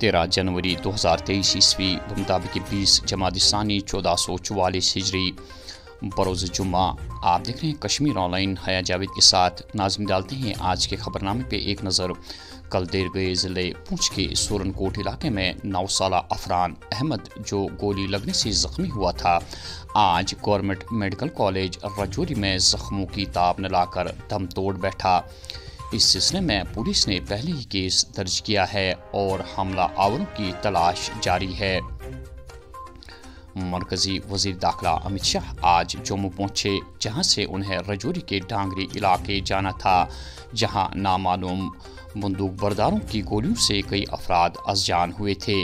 तेरह जनवरी 2023 ईस्वी मुताबिक बीस जमादिसानी चौदह सौ चवालीस हिजरी, बरोज़ जुम्मा। आप देख रहे हैं कश्मीर ऑनलाइन, हया जावेद के साथ नाजम डालते हैं आज के खबरनामे पे एक नज़र। कल देर गए ज़िले पुंछ के सूरनकोट इलाके में नौ साल अफरान अहमद, जो गोली लगने से ज़ख्मी हुआ था, आज गवर्नमेंट मेडिकल कॉलेज रजौरी में ज़ख्मों की ताब न लाकर दम तोड़ बैठा। इस सिलसिले में पुलिस ने पहले ही केस दर्ज किया है और हमला आवरों की तलाश जारी है। मरकजी वज़ीर दाखिला अमित शाह आज जम्मू पहुँचे, जहाँ से उन्हें रजौरी के डांगरी इलाके जाना था, जहाँ नामालूम बंदूक बरदारों की गोलियों से कई अफराद अजान हुए थे।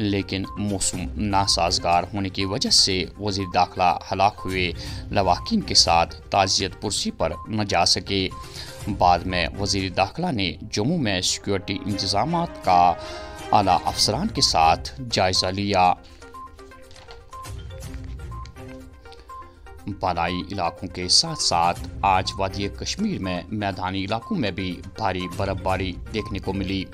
लेकिन मौसम नासाजगार होने की वजह से वज़ीर दाखिला हलाक हुए, लवाकिन के साथ ताज़ियत पुरसी पर न जा सके। बाद में वज़ीर दाखिला ने जम्मू में सिक्योरिटी इंतज़ाम का आला अफसरान के साथ जायज़ा लिया। बालाई इलाकों के साथ साथ आज वादी कश्मीर में मैदानी इलाकों में भी भारी बर्फबारी देखने को मिली।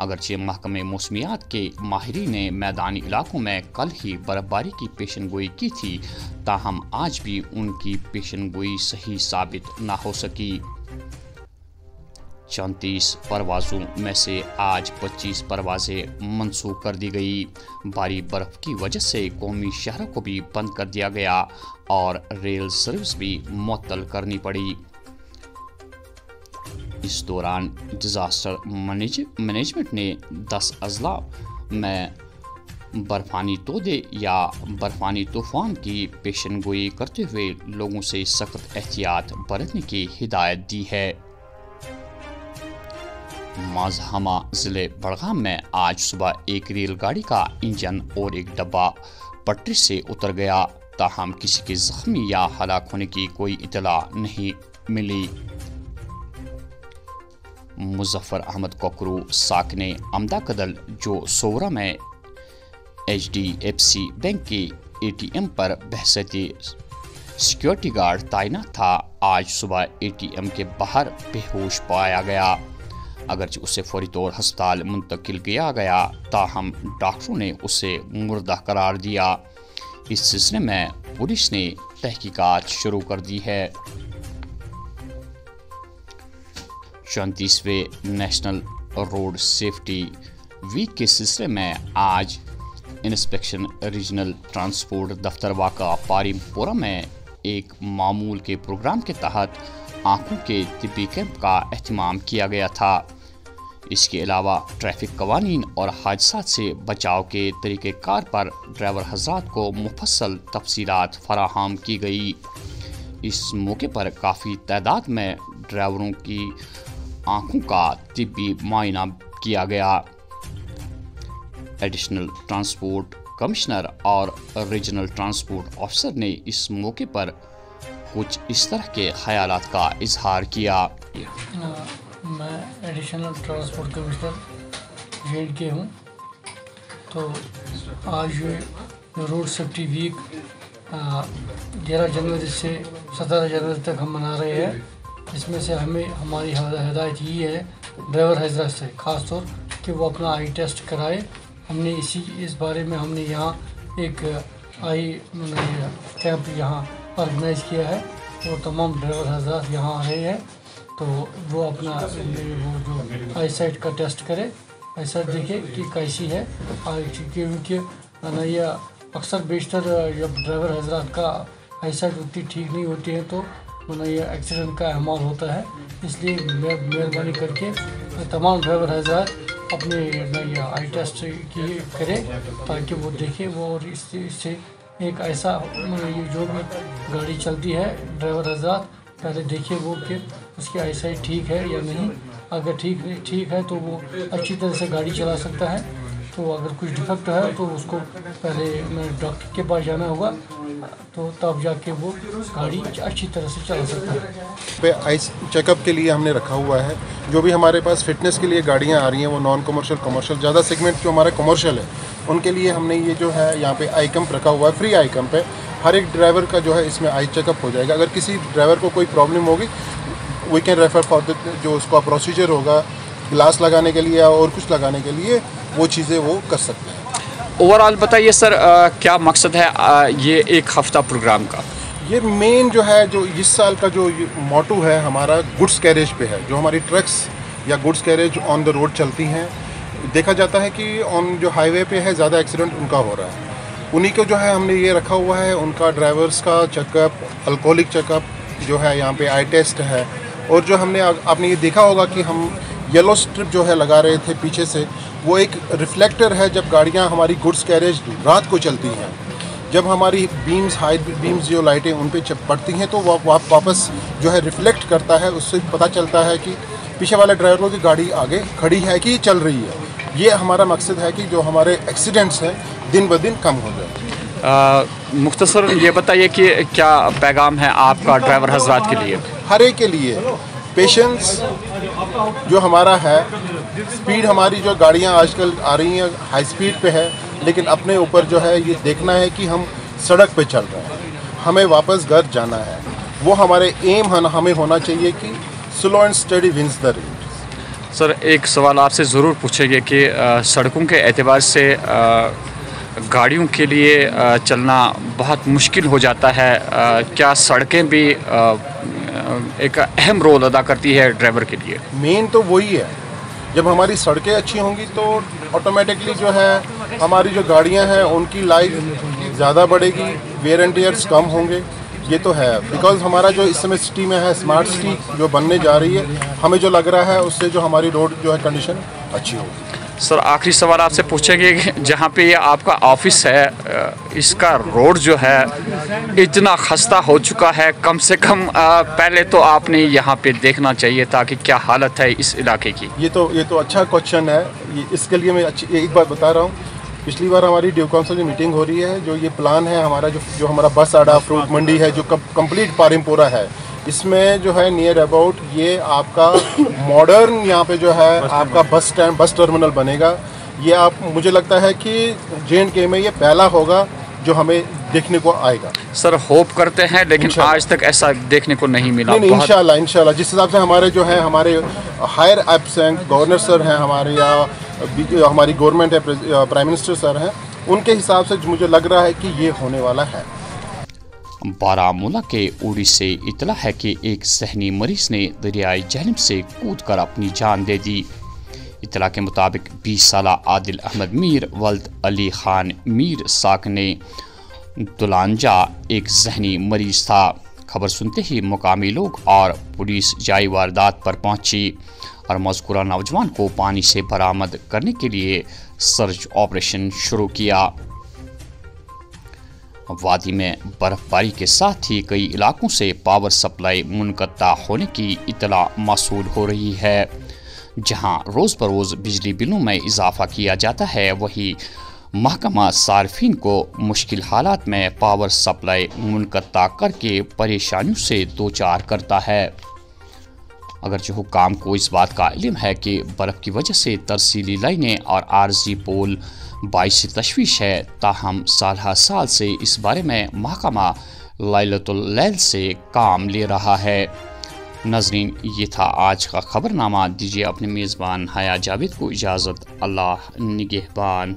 अगरचे महकमे मौसमियात के माहरी ने मैदानी इलाकों में कल ही बर्फबारी की पेशन गोई की थी, ताहम आज भी उनकी पेशन गोई सही साबित ना हो सकी। चौंतीस परवाज़ों में से आज 25 परवाज़ें मनसूख कर दी गई। भारी बर्फ़ की वजह से कौमी शहरों को भी बंद कर दिया गया और रेल सर्विस भी मुअत्तल करनी पड़ी। इस दौरान डिज़ास्टर मैनेजमेंट ने 10 अजला में बर्फानी तोदे या बर्फानी तूफ़ान की पेशन गोई करते हुए लोगों से सख्त एहतियात बरतने की हिदायत दी है। माजहमा ज़िले बड़गाम में आज सुबह एक रेलगाड़ी का इंजन और एक डब्बा पटरी से उतर गया। ताहम किसी के जख्मी या हलाक होने की कोई इतला नहीं मिली। मुजफ्फर अहमद कोकरू साक ने कदल जो सोवरा में H D F C bank के ए टी एम पर बहसती सिक्योरिटी गार्ड तैनात था, आज सुबह ए टी एम के बाहर बेहोश पाया गया। अगरचे उसे फौरी तौर हस्पताल मुंतकिल किया गया, ताहम डॉक्टरों ने उसे मुर्दा करार दिया। इस सिलसिले में पुलिस ने तहकीकात शुरू कर दी है। चौंतीसवें नेशनल रोड सेफ्टी वीक के सिलसिले में आज इंस्पेक्शन रीजनल ट्रांसपोर्ट दफ्तर वाक़ा पारीमपुरा में एक मामूल के प्रोग्राम के तहत आँखों के तिब्बी कैंप का अहतमाम किया गया था। इसके अलावा ट्रैफ़िक कवानीन और हादसा से बचाव के तरीक़ेकार पर ड्राइवर हजरात को मुफसल तफसीत फराहम की गई। इस मौके पर काफ़ी तादाद में ड्राइवरों की आँखों का तिब्बी मुआयना किया गया। एडिशनल ट्रांसपोर्ट कमिश्नर और रीजनल ट्रांसपोर्ट ऑफिसर ने इस मौके पर कुछ इस तरह के ख्याल का इजहार किया। मैं एडिशनल ट्रांसपोर्ट कमिश्नर जेड के हूँ। तो आज रोड सेफ्टी वीक ग्यारह जनवरी से सत्रह जनवरी तक हम मना रहे हैं। इसमें से हमें, हमारी हदायत ये है, ड्राइवर हज़रत से ख़ास तौर कि वो अपना आई टेस्ट कराए। हमने इसी, इस बारे में हमने यहाँ एक आई कैंप यहाँ ऑर्गेनाइज़ किया है। वो तमाम ड्राइवर हजरात यहाँ आ रहे हैं। तो वो अपना वो जो आई साइट का टेस्ट करे। ऐसा देखे कि कैसी है। क्योंकि ये अक्सर बेशतर, जब ड्राइवर हजरात का आई साइट उतनी ठीक नहीं होती है तो मतलब ये एक्सीडेंट का अहमाल होता है। इसलिए मेहरबानी करके तमाम ड्राइवर हजरात अपने आई टेस्ट की करें, ताकि वो देखें वो और इससे एक ऐसा ये जो भी गाड़ी चलती है, ड्राइवर हजरात, पहले देखिए वो कि उसकी आई ठीक है या नहीं। अगर ठीक ठीक है तो वो अच्छी तरह से गाड़ी चला सकता है। तो अगर कुछ डिफेक्ट है तो उसको पहले डॉक्टर के पास जाना होगा। तो तब जाके वो गाड़ी अच्छी तरह से चला सकता है। पे आई चेकअप के लिए हमने रखा हुआ है। जो भी हमारे पास फिटनेस के लिए गाड़ियाँ आ रही हैं, वो नॉन कमर्शियल कमर्शियल ज़्यादा सेगमेंट जो हमारा कमर्शियल है उनके लिए हमने ये जो है यहाँ पे आई कम्प रखा हुआ है फ्री आई कम्प है हर एक ड्राइवर का जो है इसमें आई चेकअप हो जाएगा। अगर किसी ड्राइवर को कोई प्रॉब्लम होगी we can refer for the जो उसका प्रोसीजर होगा ग्लास लगाने के लिए और कुछ लगाने के लिए वो चीज़ें वो कर सकते हैं। ओवरऑल बताइए सर अ, क्या मकसद है अ, ये एक हफ़्ता प्रोग्राम का? ये मेन जो है जो इस साल का जो मोटू है हमारा गुड्स कैरेज पे है। जो हमारी ट्रक्स या goods carriage on the road चलती हैं देखा जाता है कि ऑन जो हाईवे पे है ज़्यादा एक्सीडेंट उनका हो रहा है। उन्हीं को जो है हमने ये रखा हुआ है उनका ड्राइवर्स का चेकअप अल्कोहलिक चेकअप जो है यहाँ पे आई टेस्ट है। और जो हमने आपने ये देखा होगा कि हम येलो स्ट्रिप जो है लगा रहे थे पीछे से वो एक रिफ्लेक्टर है जब गाड़ियाँ हमारी गुड्स कैरेज रात को चलती हैं। जब हमारी बीम्स हाई बीम्स जो लाइटें उन पर पड़ती हैं तो वो वा, वापस जो है रिफ्लेक्ट करता है। उससे पता चलता है कि पीछे वाले ड्राइवरों की गाड़ी आगे खड़ी है कि चल रही है। ये हमारा मकसद है कि जो हमारे एक्सीडेंट्स हैं दिन ब दिन कम हो जाए। मुख्तसर ये बताइए कि क्या पैगाम है आपका ड्राइवर हजरात के लिए? हर एक के लिए। पेशेंस जो हमारा है स्पीड हमारी जो गाड़ियाँ आजकल आ रही हैं हाई स्पीड पे है लेकिन अपने ऊपर जो है ये देखना है कि हम सड़क पे चल रहे हैं। हमें वापस घर जाना है। वो हमारे एम हमें होना चाहिए कि slow and steady wins the race sir, एक सवाल आपसे ज़रूर पूछेंगे कि सड़कों के एतबार से गाड़ियों के लिए चलना बहुत मुश्किल हो जाता है। क्या सड़कें भी एक अहम रोल अदा करती है ड्राइवर के लिए? मेन तो वही है। जब हमारी सड़कें अच्छी होंगी तो ऑटोमेटिकली जो है, हमारी जो गाड़ियाँ हैं, उनकी लाइफ ज़्यादा बढ़ेगी वेयर एंड टीयर्स कम होंगे। ये तो है। बिकॉज़ हमारा जो इस समय सिटी में है स्मार्ट सिटी जो बनने जा रही है हमें जो लग रहा है उससे जो हमारी रोड जो है कंडीशन अच्छी होगी। सर आखिरी सवाल आपसे पूछेंगे कि जहाँ पे ये आपका ऑफ़िस है इसका रोड जो है इतना खस्ता हो चुका है। कम से कम पहले तो आपने यहाँ पे देखना चाहिए था कि क्या हालत है इस इलाके की। ये तो ये तो अच्छा क्वेश्चन है। इसके लिए मैं अच्छी एक बात बता रहा हूँ। पिछली बार हमारी ड्यू काउंसिल की मीटिंग हो रही है जो ये प्लान है हमारा जो जो हमारा बस अड्डा फ्रूट मंडी है जो कंप्लीट पारिमपुरा है इसमें जो है नियर अबाउट ये आपका मॉडर्न यहाँ पे जो है आपका बस स्टैंड बस टर्मिनल बनेगा। ये आप मुझे लगता है कि जे एंड के में ये पहला होगा जो हमें देखने को आएगा। सर होप करते हैं लेकिन आज तक ऐसा देखने को नहीं मिला। नहीं इंशाल्लाह इंशाल्लाह। जिस हिसाब से हमारे जो है हमारे हायर एप्स हैं गवर्नर सर हैं हमारे या हमारी गवर्नमेंट है प्राइम मिनिस्टर सर हैं, उनके हिसाब से मुझे लग रहा है कि ये होने वाला है। बारामूला के उड़ी से इतला है कि एक जहनी मरीज़ ने दरियाई जहनम से कूद कर अपनी जान दे दी। इतला के मुताबिक 20 साल आदिल अहमद मीर, वल्द अली खान मीर साक ने दुलांजा एक जहनी मरीज़ था। खबर सुनते ही मुकामी लोग और पुलिस जाई वारदात पर पहुँची। और मजकूरा नौजवान को पानी से बरामद करने के लिए सर्च ऑपरेशन शुरू किया। वादी में बर्फबारी के साथ ही कई इलाकों से पावर सप्लाई मुनकता होने की इतला मौसू हो रही है। जहाँ रोज़ बरोज़ बिजली बिलों में इजाफा किया जाता है, वही महकमा सार्फिन को मुश्किल हालात में पावर सप्लाई मुनकता करके परेशानियों से दो चार करता है। अगर जो हुकाम को इस बात का इलम है कि बर्फ़ की वजह से तरसीली लाइनें और आरजी पोल बाईस तशवीश है। ताहम साल साल से इस बारे में महकमा लैलतुल्लैल से काम ले रहा है। नजरीन, ये था आज का खबरनामा। दीजिए अपने मेज़बान हया जावेद को इजाज़त। अल्लाह निगहबान।